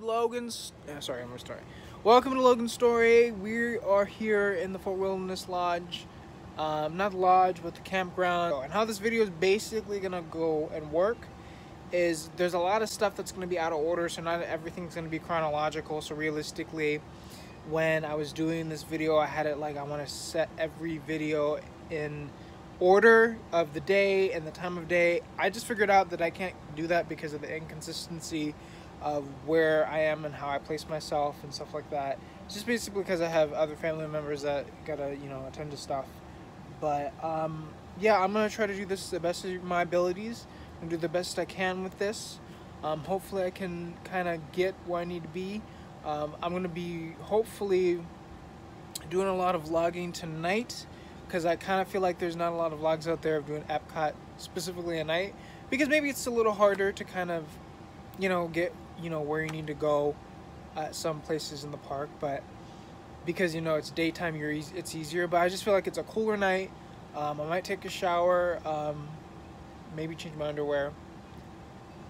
Logan's. Sorry, I'm gonna. Welcome to Logan's Story. We are here in the Fort Wilderness Lodge. Um, not the lodge, but the campground. And how this video is basically gonna go and work is there's a lot of stuff that's gonna be out of order, so not everything's gonna be chronological. So realistically, when I was doing this video, I had it like I want to set every video in order of the day and the time of day. I just figured out that I can't do that because of the inconsistency of where I am and how I place myself and stuff like that. Just basically because I have other family members that gotta, you know, attend to stuff. But um, yeah, I'm gonna try to do this the best of my abilities and do the best I can with this. Um, hopefully, I can kind of get where I need to be. Um, I'm gonna be hopefully doing a lot of vlogging tonight because I kind of feel like there's not a lot of vlogs out there of doing Epcot specifically at night because maybe it's a little harder to kind of you know get you know where you need to go at some places in the park but because you know it's daytime you're easy, it's easier but I just feel like it's a cooler night. Um, I might take a shower um, maybe change my underwear.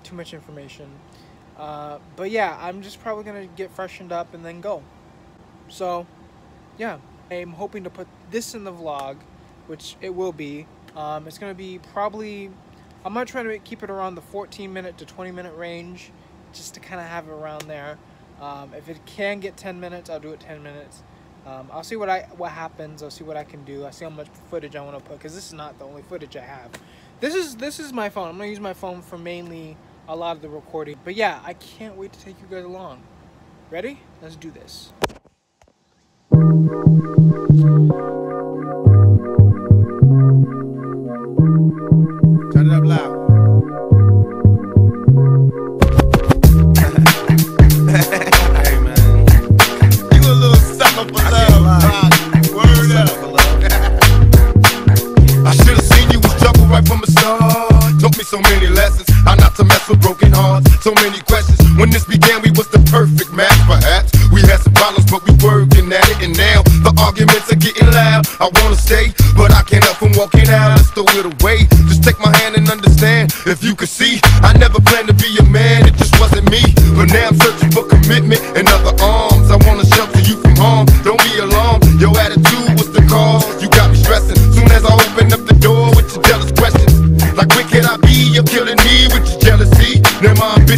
Too much information. Uh, but yeah I'm just probably gonna get freshened up and then go. So yeah I'm hoping to put this in the vlog which it will be. Um, it's gonna be probably I'm gonna try to keep it around the 14 minute to 20 minute range just to kind of have it around there. Um, if it can get 10 minutes, I'll do it 10 minutes. Um, I'll see what I what happens. I'll see what I can do. I see how much footage I want to put because this is not the only footage I have. This is this is my phone. I'm gonna use my phone for mainly a lot of the recording. But yeah, I can't wait to take you guys along. Ready? Let's do this. So many lessons. How not to mess with broken hearts. So many questions. When this began, we was the perfect match. Perhaps we had some problems, but we working at it. And now the arguments are getting loud. I wanna stay, but I can't help from walking out. Let's throw it away. Just take my hand and understand. If you could see, I never planned to be a man. It just wasn't me. But now I'm searching for commitment and other arms.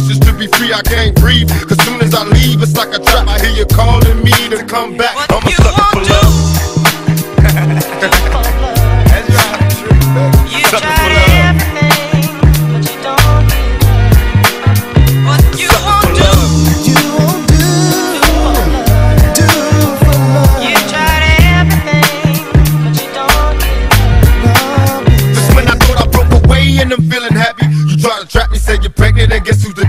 Now to be free, I can't breathe. Cause soon as I leave, it's like a trap. I hear you calling me to come back. What I'm a sucker for won't do. love. You Sucker for love. everything, but you don't get what you Sucker won't for do. love. You won't do, do for love. You tried everything, but you don't get Just when I thought I broke away and I'm feeling happy, you try to trap me, say you're pregnant, and guess who's the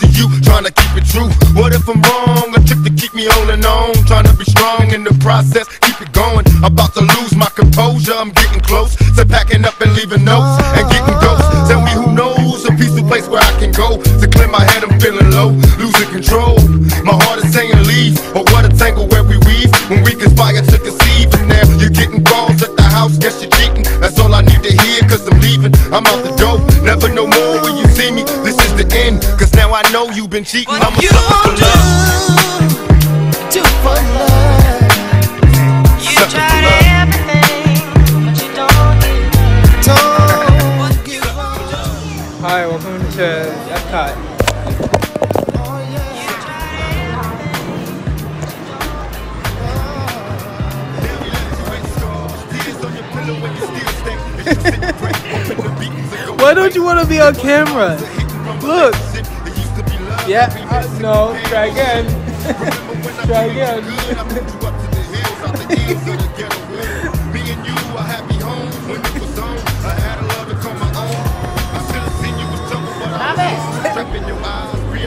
to you, trying to keep it true. What if I'm wrong? A trick to keep me holding on, trying to be strong in the process, keep it going. About to lose my composure, I'm getting close to packing up and leaving notes and getting ghosts. Tell me who knows a peaceful place where I can go to clear my head. I'm feeling low, losing control. My heart is saying leave, or what a tangle where we weave when we conspire to conceive. And now you're getting calls at the house, guess you're cheating. That's all I need to hear, cause I'm leaving. I'm out the I know you've been cheating. What I'm a you sucker for won't do. love. Do for love. You Sucker tried love. everything, but you don't get Don't what you won't do. Hi, welcome to Epcot. Why don't you want to be on camera? Look. Yeah. uh, no. Try again. Try again.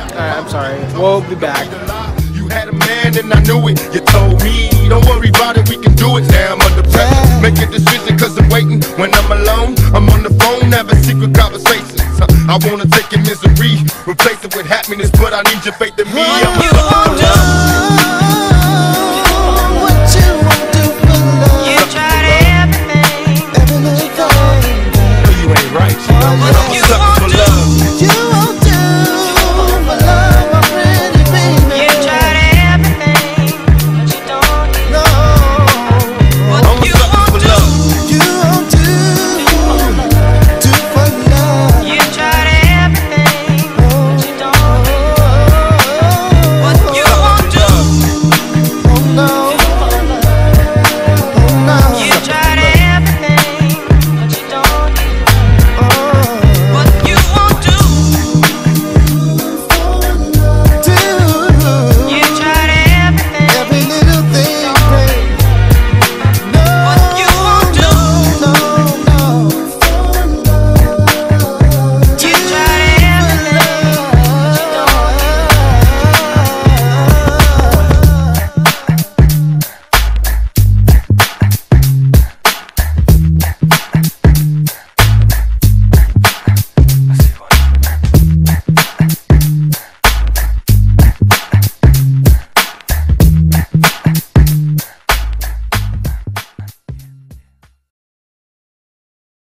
Alright, I'm sorry. We'll be back. You had a man and I knew it. You told me, don't worry about it, we can do it. Now I'm under pressure. Make a decision cause I'm waiting. When I'm alone, I'm on the phone having secret conversations. I wanna take with happiness, but I need your faith in me.